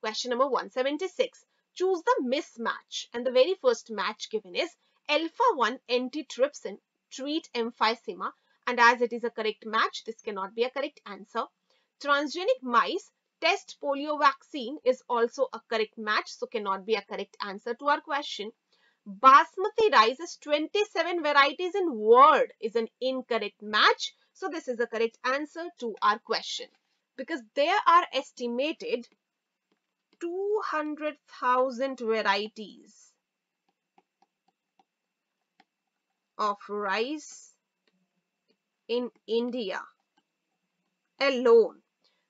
Question number 176. Choose the mismatch. And the very first match given is alpha-1 antitrypsin treat emphysema. And as it is a correct match, this cannot be a correct answer. Transgenic mice test polio vaccine is also a correct match. So cannot be a correct answer to our question. Basmati rice is 27 varieties in world is an incorrect match. So this is the correct answer to our question because there are estimated 200,000 varieties of rice in India alone,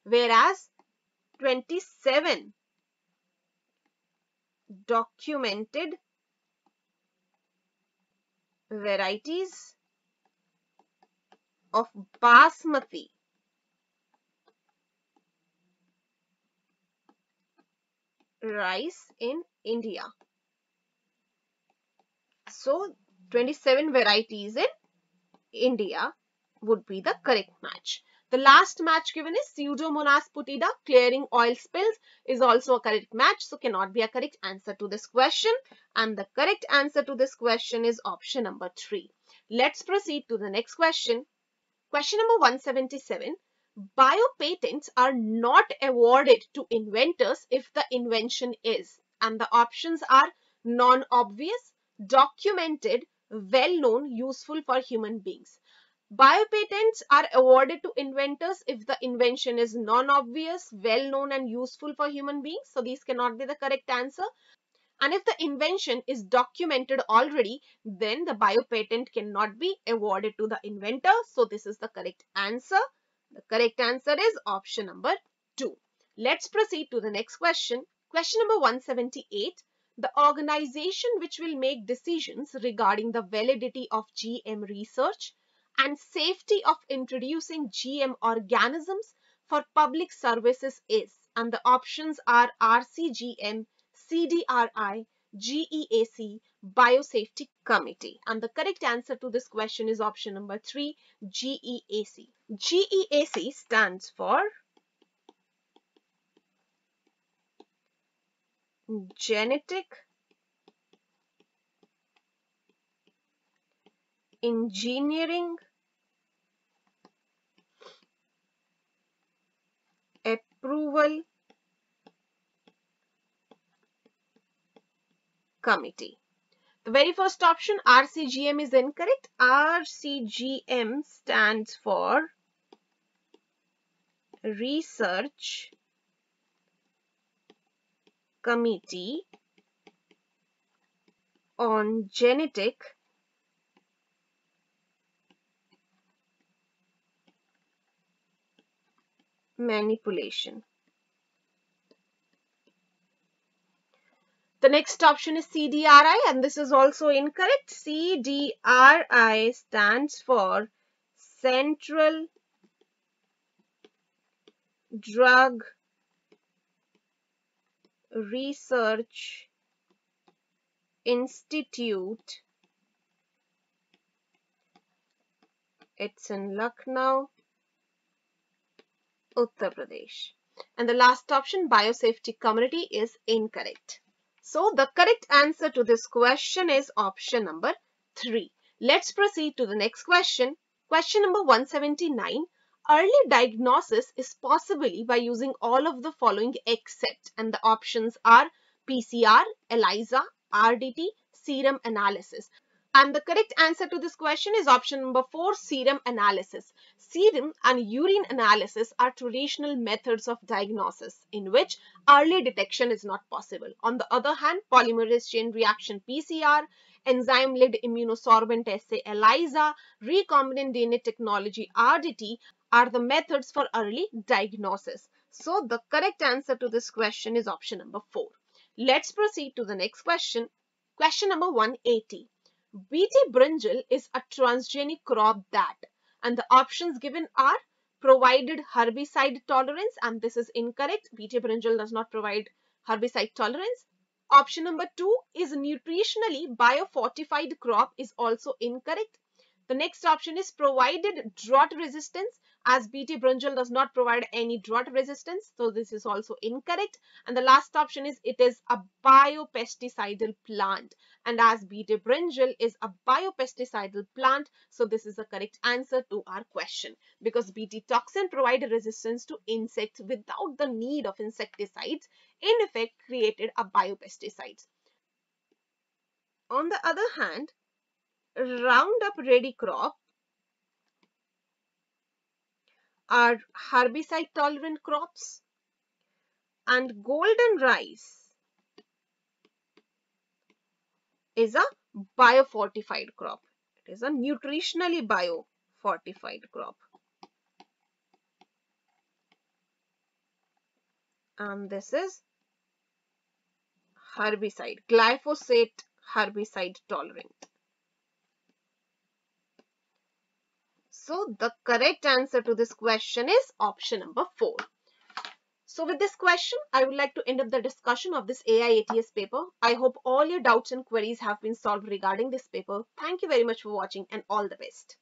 whereas 27 documented varieties of basmati rice in India. So 27 varieties in India would be the correct match. The last match given is Pseudomonas putida clearing oil spills is also a correct match so cannot be a correct answer to this question and the correct answer to this question is option number 3. Let's proceed to the next question. Question number 177. Biopatents are not awarded to inventors if the invention is and the options are non-obvious, documented, well-known, useful for human beings. Biopatents are awarded to inventors if the invention is non-obvious, well-known and useful for human beings. So these cannot be the correct answer. And if the invention is documented already, then the biopatent cannot be awarded to the inventor. So this is the correct answer. The correct answer is option number 2. Let's proceed to the next question. Question number 178. The organization which will make decisions regarding the validity of GM research and safety of introducing GM organisms for public services is, and the options are RCGM, CDRI, GEAC, Biosafety Committee. And the correct answer to this question is option number 3, GEAC. GEAC stands for Genetic Engineering Approval Committee. Very first option RCGM is incorrect. RCGM stands for Research Committee on Genetic Manipulation. The next option is CDRI and this is also incorrect. CDRI stands for Central Drug Research Institute. It's in Lucknow, Uttar Pradesh. And the last option, Biosafety Committee, is incorrect. So the correct answer to this question is option number 3. Let's proceed to the next question. Question number 179. Early diagnosis is possibly by using all of the following except and the options are PCR, ELISA, RDT, serum analysis. And the correct answer to this question is option number 4, serum analysis. Serum and urine analysis are traditional methods of diagnosis in which early detection is not possible. On the other hand, polymerase chain reaction PCR, enzyme-linked immunosorbent assay ELISA, recombinant DNA technology RDT are the methods for early diagnosis. So the correct answer to this question is option number 4. Let's proceed to the next question. Question number 180. BT brinjal is a transgenic crop that and the options given are provided herbicide tolerance and this is incorrect. BT brinjal does not provide herbicide tolerance. Option number 2 is nutritionally biofortified crop is also incorrect. The next option is provided drought resistance as BT brinjal does not provide any drought resistance. So this is also incorrect. And the last option is it is a biopesticidal plant. And as BT brinjal is a biopesticidal plant, so this is the correct answer to our question. Because BT toxin provide resistance to insects without the need of insecticides, in effect created a biopesticides. On the other hand, Roundup Ready crop are herbicide tolerant crops and golden rice is a biofortified crop. It is a nutritionally biofortified crop. And this is herbicide, glyphosate herbicide tolerant. So the correct answer to this question is option number 4. So with this question, I would like to end up the discussion of this AI ATS paper. I hope all your doubts and queries have been solved regarding this paper. Thank you very much for watching and all the best.